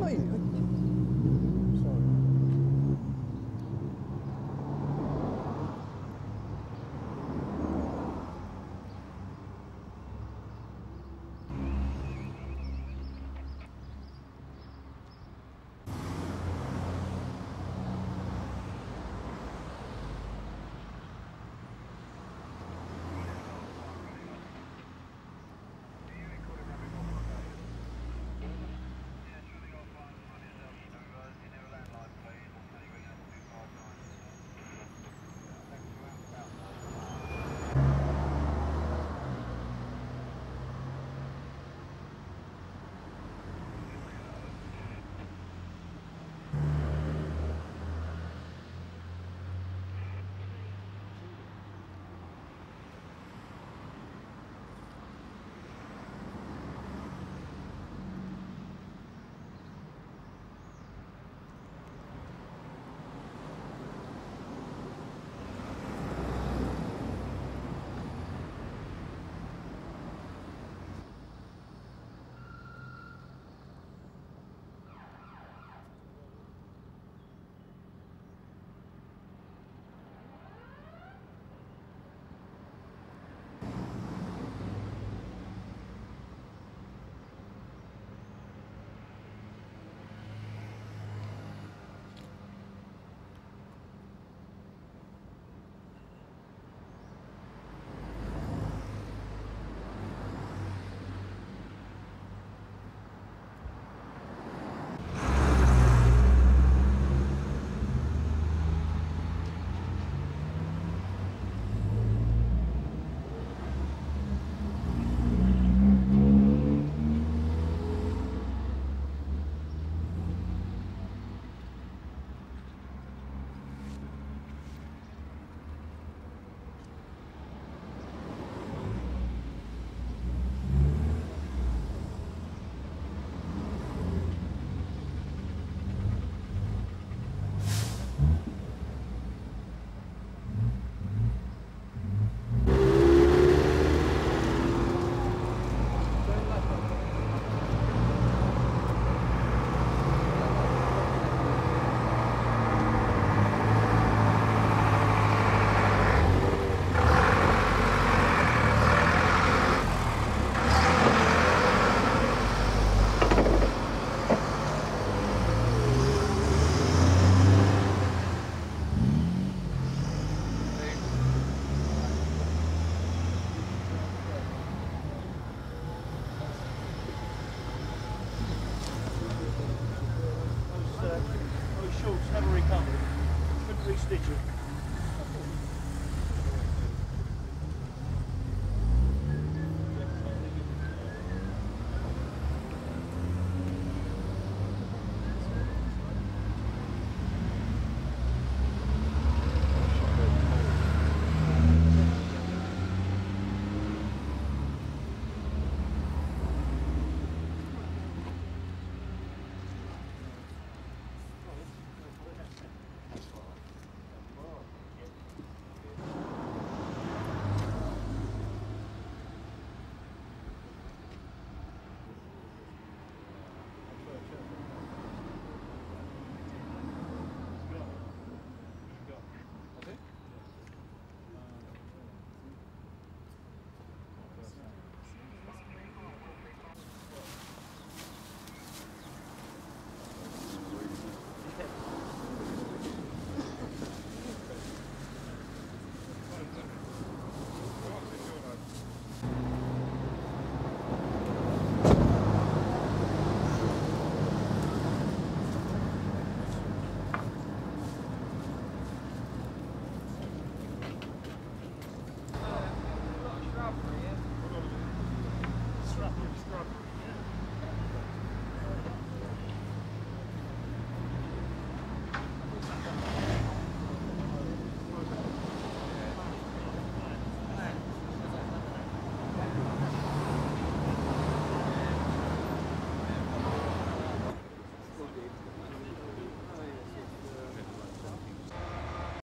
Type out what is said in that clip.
哎呀！do estetivo.